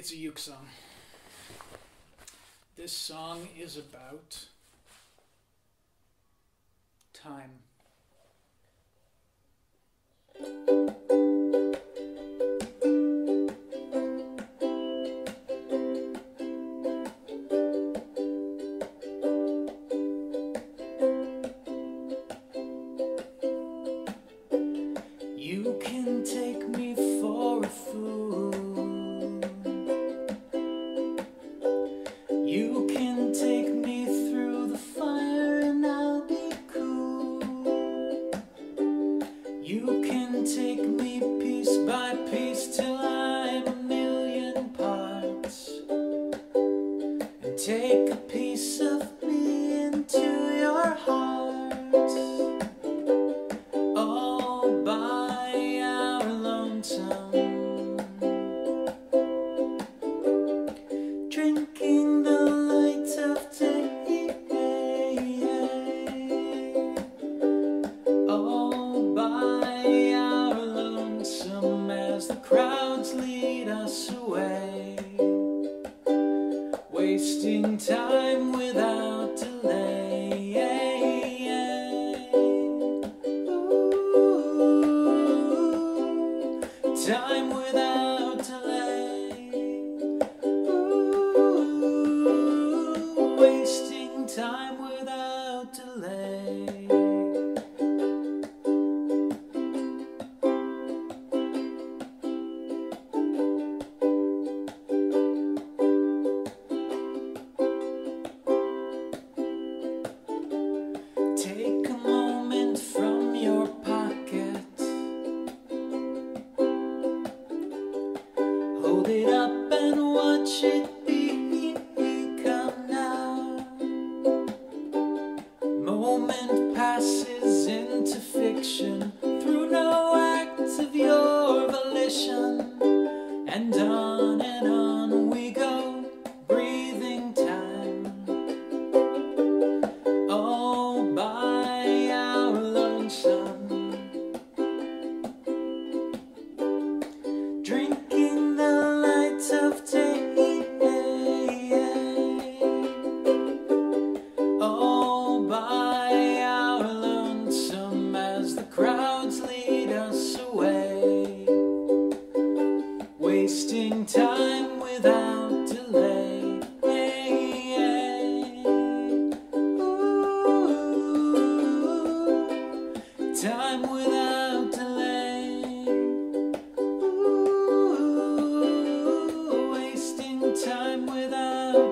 It's a uke song. This song is about time. Take a piece of me into your heart all by our lonesome. Drinking the light of day, all by our lonesome as the crowds lead us away, wasting time without delay. Ooh, time without delay. Ooh, wasting time without delay. on and on we go. Breathe without delay. Ooh, wasting time without